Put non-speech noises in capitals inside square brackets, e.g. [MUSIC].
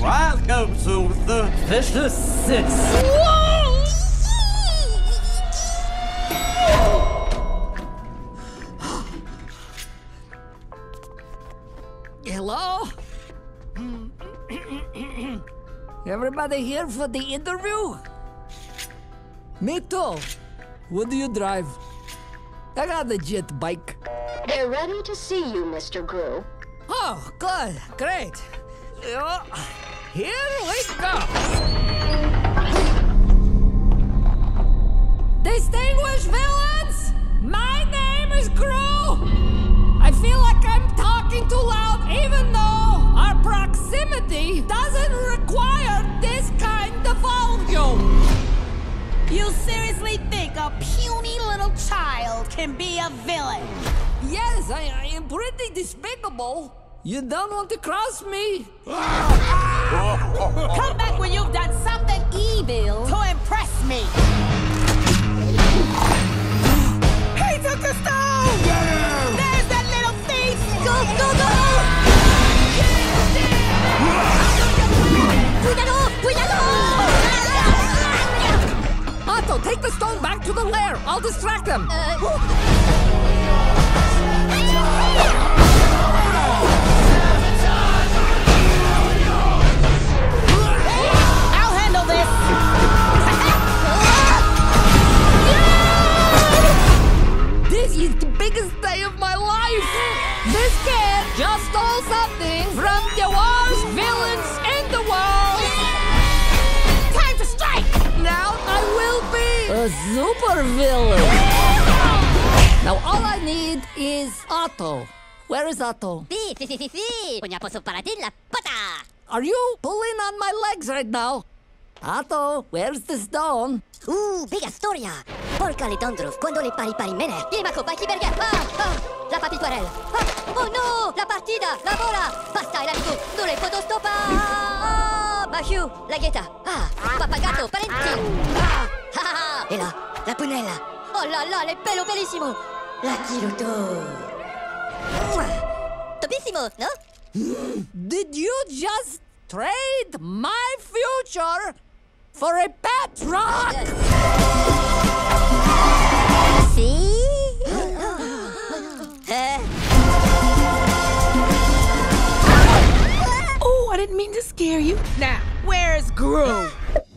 Welcome to the Vicious Six. Hello? [CLEARS THROAT] Everybody here for the interview? Me too. What do you drive? I got a jet bike. They're ready to see you, Mr. Gru. Oh, good. Great. Uh, Here we go. Distinguished villains, my name is Gru. I feel like I'm talking too loud, even though our proximity doesn't require this kind of volume. You seriously think a puny little child can be a villain? Yes, I, I am pretty despicable. You don't want to cross me? Come back when you've done something evil to impress me. he took the stone! There's that little thief! Go, go, go! Otto, take the stone back to the lair. I'll distract them. I'll a super villain. Now all I need is Otto. Where is Otto? Sì, sì, sì, sì, sì! Punya posso paratin la pata! Are you pulling on my legs right now? Otto, where's the stone? Uh, big storia! Porca le tondrov, quando le pari pari mene! Il maco, baki burger! Ah, ah! La papitoirelle! Ah, oh no! La partida! La vola! Basta, el amico! Non le posso stoppare! Ah, Mahiu, la ghetta! Ah, papagato, parenti! Ah, ah, ah! E là, la punella! Oh là là, le pelo bellissimo! La chiloto! Topissimo, no? Did you just trade my future for a pet rock? See? [GASPS] Eh? Oh, I didn't mean to scare you. Now, where's Gru? [GASPS] [GASPS]